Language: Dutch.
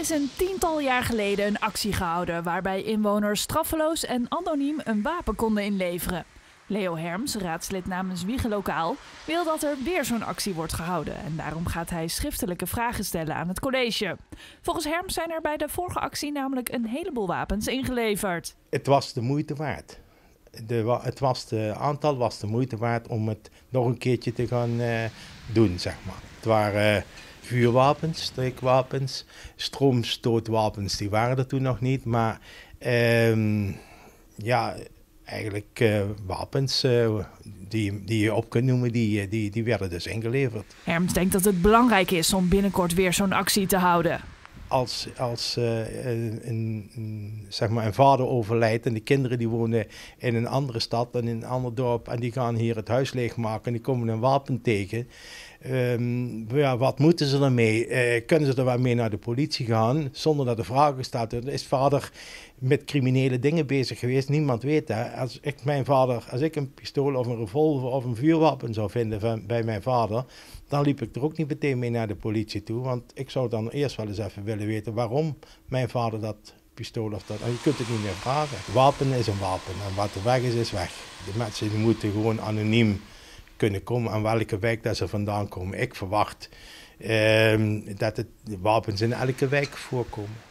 is een tiental jaar geleden een actie gehouden waarbij inwoners straffeloos en anoniem een wapen konden inleveren. Leo Herms, raadslid namens Wiegelokaal, wil dat er weer zo'n actie wordt gehouden. En daarom gaat hij schriftelijke vragen stellen aan het college. Volgens Herms zijn er bij de vorige actie namelijk een heleboel wapens ingeleverd. Het was de moeite waard. De, het was aantal was de moeite waard om het nog een keertje te gaan uh, doen, zeg maar. Het waren uh, vuurwapens, streekwapens, stroomstootwapens, die waren er toen nog niet. Maar uh, ja, eigenlijk uh, wapens uh, die, die je op kunt noemen, die, die, die werden dus ingeleverd. Herms denkt dat het belangrijk is om binnenkort weer zo'n actie te houden. Als, als uh, een, een, zeg maar een vader overlijdt en de kinderen die wonen in een andere stad en in een ander dorp en die gaan hier het huis leegmaken en die komen een wapen tegen. Um, ja, wat moeten ze ermee? Uh, kunnen ze er wel mee naar de politie gaan zonder dat de vraag gesteld wordt? Is vader met criminele dingen bezig geweest? Niemand weet dat. Als ik mijn vader, als ik een pistool of een revolver of een vuurwapen zou vinden van, bij mijn vader, dan liep ik er ook niet meteen mee naar de politie toe. Want ik zou dan eerst wel eens even willen weten waarom mijn vader dat pistool of dat. Je kunt het niet meer vragen. Wapen is een wapen en wat er weg is, is weg. De mensen die moeten gewoon anoniem kunnen komen, aan welke wijk dat ze vandaan komen. Ik verwacht um, dat het wapens in elke wijk voorkomen.